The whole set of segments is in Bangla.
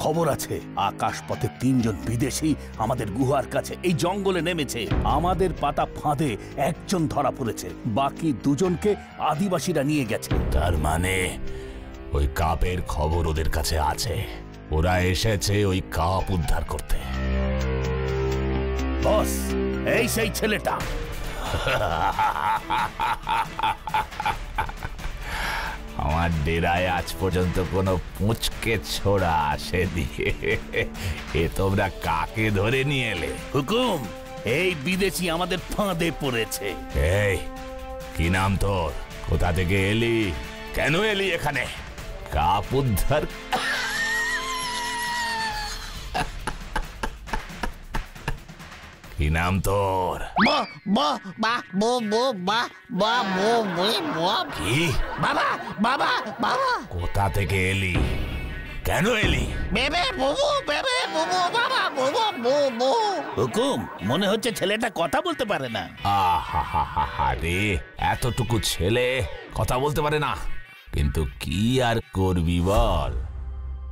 খবর আছে। আকাশপথে তিনজন বিদেশি আমাদের গুহার কাছে এই জঙ্গলে নেমেছে। আমাদের পাতা ফাঁদে একজন ধরা পড়েছে। বাকি দুজনকে আদিবাসীরা নিয়ে গেছে। তার মানে ওই কাপের খবর ওদের কাছে আছে। ওরা এসেছে ওই কাপ উদ্ধার করতে। বস, এই সেই ছেলেটা। আমার ডেরায় আজ পর্যন্ত কোনো পুঁচকে ছোড়া আসে দিয়ে এ তোমরা কাকে ধরে নিয়ে এলে? হুকুম এই বিদেশি আমাদের ফাঁদে পড়েছে। এই কি নাম তোর? কোথা থেকে এলি? কেন এলি এখানে? কাপ উদ্ধার কি নাম তোর? ব ব বা বো বো বা বা বো বই বা কি? বাবা বাবা বাবা। কোথা থেকে এলি? কেন এলি? বেবে বুবু বেবে বুবু বাবা বুবু বু বু হুকুম মনে হচ্ছে ছেলেটা কথা বলতে পারে না। আহা হা হা হা রে এতটুকু ছেলে কথা বলতে পারে না। কিন্তু কি আর করবি বল?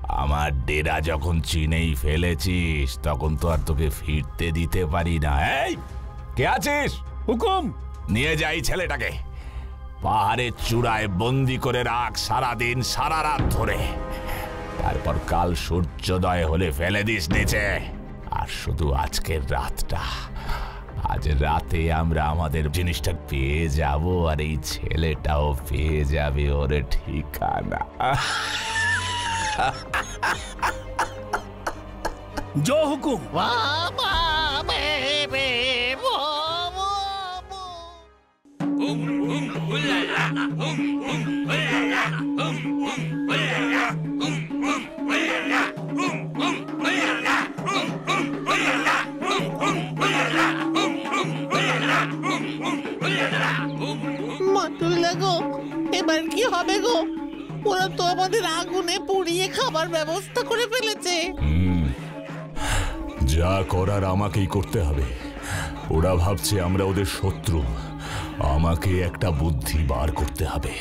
আমার ডেরা যখন চিনেই ফেলেছিস তখন তো আর তোকে ফিরতে দিতে পারি না। এই কে আছিস? হুকুম! নিয়ে যাই ছেলেটাকে। পাহাড়ের চূড়ায় বন্দি করে রাখ সারাদিন সারা রাত ধরে। তারপর কাল সূর্যোদয় হলে ফেলে দিস নিচে। আর শুধু আজকের রাতটা। আজ রাতে আমরা আমাদের জিনিসটা পেয়ে যাব আর এই ছেলেটাও পেয়ে যাবে ওর ঠিকানা। जो हुकुम। मतुल लगो ए बड़की हो गो? ওরা তো আমাদের আগুনে পুড়িয়ে খাবার ব্যবস্থা করে ফেলেছে। যা করার আমাকেই করতে হবে। ওরা ভাবছে আমরা ওদের শত্রু। আমাকে একটা বুদ্ধি বার করতে হবে।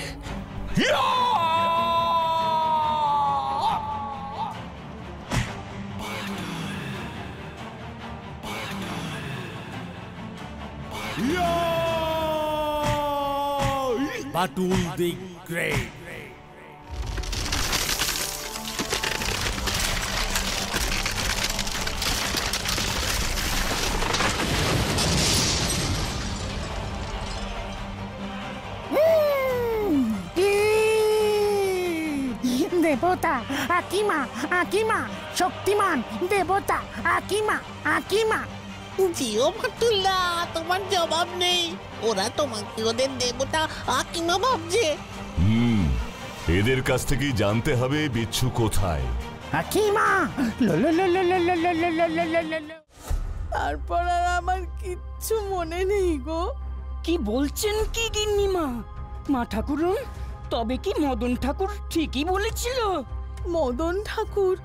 বাটুল দি গ্রেট দেবতা আকিমা আকিমা শক্তিমান দেবতা আকিমা আকিমা। জিও ভাটুল্লা তোমার জবাব নেই। ওরা তোমাকে ওদের দেবতা আকিমা ভাবছে। হুম এদের কাছ থেকে জানতে হবে বিচ্ছু কোথায়। আকিমা! তারপর আর আমার কিচ্ছু মনে নেই গো কি বলছেন কি গিন্নিমা মা ঠাকুরুন তবে কি মদন ঠাকুর ঠিকই বলেছিল? মদন ঠাকুর?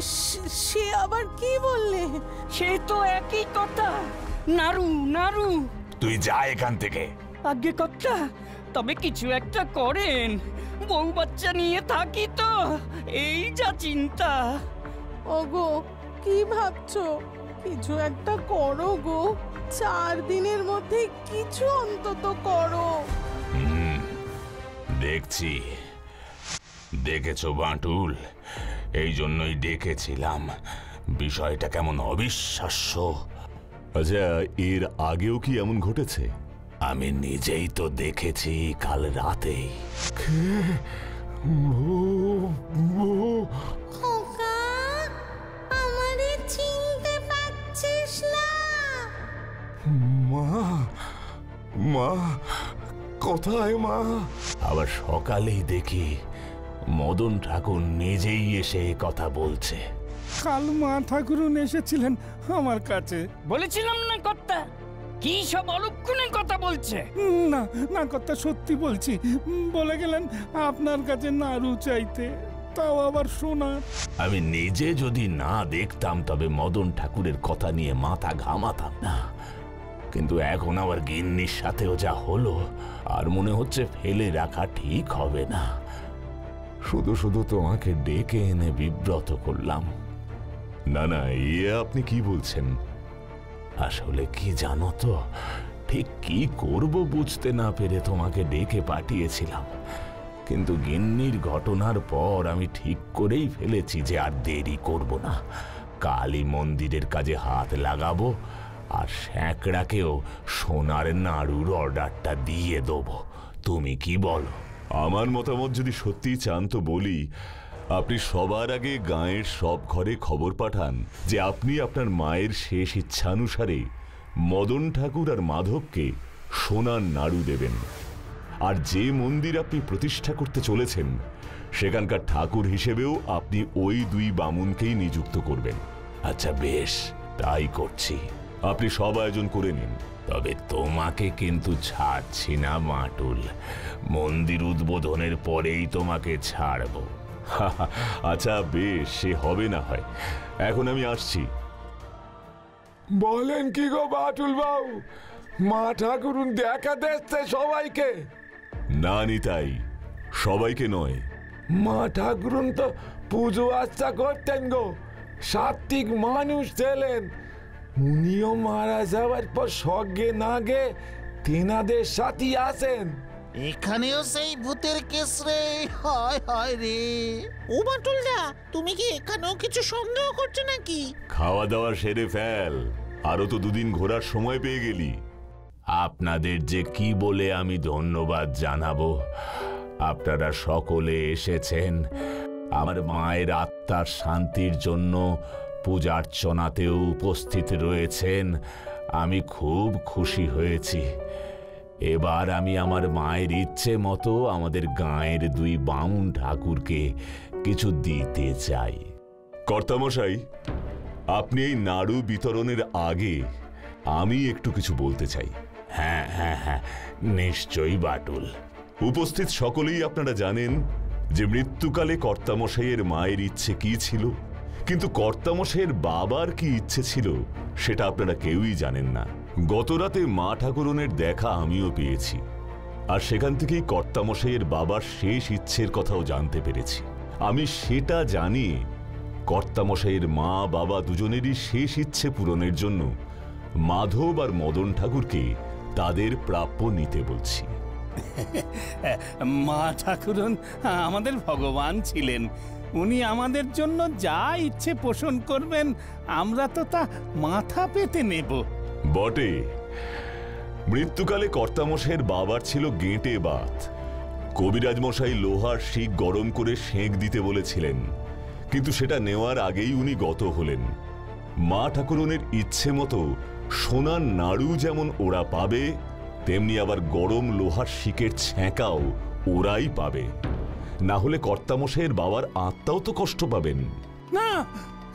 সে- আবার কি বললে? সে তো একই কথা। নারু নারু। তুই যা এখান থেকে। আগে কথা। তবে কিছু একটা করেন। বউ বাচ্চা নিয়ে থাকি তো। এই যা চিন্তা। ওগো কি ভাবছ? কিছু একটা করো গো। চার দিনের মধ্যে কিছু অন্তত করো। দেখছি। দেখেছ বাঁটুল? এই জন্যই ডেকেছিলাম। বিষয়টা কেমন অবিশ্বাস্য। আচ্ছা এর আগেও কি এমন ঘটেছে? আমি নিজেই তো দেখেছি কাল রাতেই। না। মা মা। কোথায় মা? আবার সকালেই দেখি মদন ঠাকুর নিজেই এসে কথা বলছে। কাল মা ঠাকুরুন এসেছিলেন আমার কাছে। বলেছিলাম না কর্তা কি সব অলক্ষণে কথা বলছে? না না কথা সত্যি বলছি বলে গেলেন আপনার কাছে নাড়ু চাইতে তাও আবার শোনা আমি নিজে যদি না দেখতাম তবে মদন ঠাকুরের কথা নিয়ে মাথা ঘামাতাম না। কিন্তু এখন আবার গিন্নির সাথেও যা হলো, আর মনে হচ্ছে ফেলে রাখা ঠিক হবে না। শুধু শুধু তোমাকে ডেকে এনে বিব্রত করলাম। না না ইয়ে আপনি কি বলছেন? আসলে কি জানো তো, ঠিক কি করব বুঝতে না পেরে তোমাকে ডেকে পাঠিয়েছিলাম। কিন্তু গিন্নির ঘটনার পর আমি ঠিক করেই ফেলেছি যে আর দেরি করব না। কালী মন্দিরের কাজে হাত লাগাবো আর স্যাঁকড়াকেও সোনার নাড়ুর অর্ডারটা দিয়ে দেবো। তুমি কি বলো? আমার মতামত যদি সত্যি চান তো বলি, আপনি সবার আগে গাঁয়ের সব ঘরে খবর পাঠান যে আপনি আপনার মায়ের শেষ ইচ্ছানুসারে মদন ঠাকুর আর মাধবকে সোনার নাড়ু দেবেন। আর যে মন্দির আপনি প্রতিষ্ঠা করতে চলেছেন, সেখানকার ঠাকুর হিসেবেও আপনি ওই দুই বামুনকেই নিযুক্ত করবেন। আচ্ছা বেশ, তাই করছি। আপনি সব আয়োজন করে নিন। তবে তোমাকে কিন্তু ছাড়ছি না মাটুল। মন্দির উদ্বোধনের পরেই তোমাকে ছাড়বো। আচ্ছা বেশ সে হবে না হয়। এখন আমি আসছি। বলেন কি গো বাটুল বাবু? মা ঠাকুরুন দেখা দিচ্ছে সবাইকে। না নিতাই সবাইকে নয়। মা ঠাকুরুন তো পুজো আচ্ছা করতেন গো। সাত্বিক মানুষ ছিলেন। উনিও মারা যাওয়ার পর স্বর্গে না গে তেনাদের সাথী আছেন। এখানেও সেই ভূতের কেস রে। হয় হয় রে। ও বাটুলদা তুমি কি এখানেও কিছু সন্দেহ করছ নাকি? খাওয়া দাওয়া সেরে ফেল। আরও তো দুদিন ঘোরার সময় পেয়ে গেলি। আপনাদের যে কি বলে আমি ধন্যবাদ জানাব। আপনারা সকলে এসেছেন। আমার মায়ের আত্মার শান্তির জন্য পূজার্চনাতেও উপস্থিত রয়েছেন। আমি খুব খুশি হয়েছি। এবার আমি আমার মায়ের ইচ্ছে মতো আমাদের গাঁয়ের দুই বামুন ঠাকুরকে কিছু দিতে চাই। কর্তামশাই আপনি এই নাড়ু বিতরণের আগে আমি একটু কিছু বলতে চাই। হ্যাঁ হ্যাঁ হ্যাঁ নিশ্চয়ই বাটুল। উপস্থিত সকলেই আপনারা জানেন যে মৃত্যুকালে কর্তামশাইয়ের মায়ের ইচ্ছে কি ছিল? কিন্তু কর্তামশাইয়ের বাবার কি ইচ্ছে ছিল, সেটা আপনারা কেউই জানেন না। গতরাতে মা ঠাকুরনের দেখা আমিও পেয়েছি। আর সেখান থেকেই কর্তামশাইয়ের বাবার শেষ ইচ্ছের কথাও জানতে পেরেছি। আমি সেটা জানিয়ে কর্তামশাইয়ের মা, বাবা দুজনেরই শেষ ইচ্ছে পূরণের জন্য মাধব আর মদন ঠাকুরকে তাদের প্রাপ্য নিতে বলছি। মা ঠাকুরন, আমাদের ভগবান ছিলেন। উনি আমাদের জন্য যা ইচ্ছে পোষণ করবেন, আমরা তো তা মাথা পেতে নেব। বটে। মৃত্যুকালে কর্তামশাইয়ের বাবার ছিল গেঁটে বাত। কবিরাজ মশাই লোহার শিক গরম করে সেঁক দিতে বলেছিলেন। কিন্তু সেটা নেওয়ার আগেই উনি গত হলেন। মা ঠাকুরনের ইচ্ছে মতো সোনার নাড়ু যেমন ওরা পাবে, তেমনি আবার গরম লোহার শিকের ছ্যাঁকাও ওরাই পাবে। না হলে কর্তামশাইয়ের বাবার আত্মাও তো কষ্ট পাবেন। না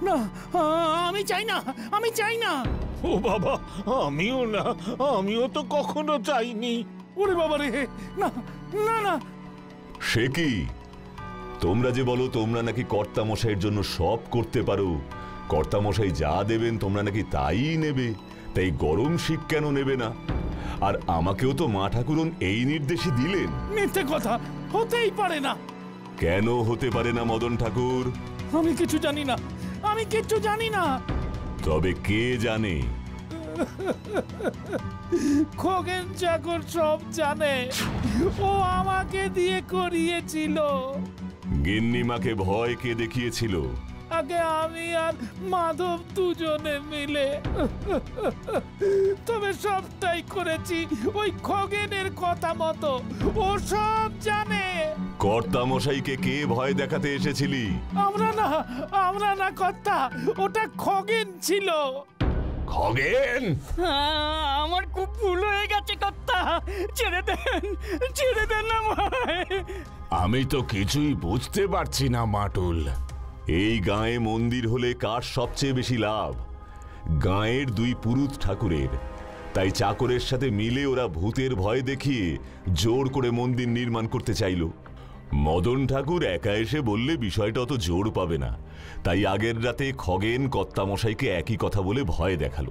না আমি চাই না আমি চাই না। ও বাবা আমিও না আমিও তো কখনো চাইনি। ওরে বাবা রে না না না। সে কি? তোমরা যে বলো তোমরা নাকি কর্তামশাইয়ের জন্য সব করতে পারো। কর্তামশাই যা দেবেন তোমরা নাকি তাই নেবে। তাই গরম শিক কেন নেবে না? আর আমাকেও তো মা ঠাকুরন এই নির্দেশই দিলেন। মিথ্যে কথা হতেই পারে না। কেন হতে পারে না মদন ঠাকুর? আমি কিছু জানি না। আমি কিচ্ছু জানি না। তবে কে জানে? খোগেন চাকর সব জানে। ও আমাকে দিয়ে করিয়েছিল। গিন্নিমাকে ভয় কে দেখিয়েছিল? আগে আমি আর মাধব দুজনে মিলে। তবে সবটাই করেছি ওই খগেনের কথা মতো। ও সব জানে কর্তামশাইকে কে ভয় দেখাতে এসেছিলি? আমরা না আমরা না কর্তা ওটা খগেন ছিল। খগেন? আমার খুব ভুল হয়ে গেছে কর্তা ছেড়ে দেন ছেড়ে দেন আমায়। আমি তো কিছুই বুঝতে পারছি না মাটুল। এই গাঁয়ে মন্দির হলে কার সবচেয়ে বেশি লাভ? গাঁয়ের দুই পুরুত ঠাকুরের। তাই চাকরের সাথে মিলে ওরা ভূতের ভয় দেখিয়ে জোর করে মন্দির নির্মাণ করতে চাইল। মদন ঠাকুর একা এসে বললে বিষয়টা অত জোর পাবে না। তাই আগের রাতে খগেন কর্তামশাইকে একই কথা বলে ভয় দেখাল।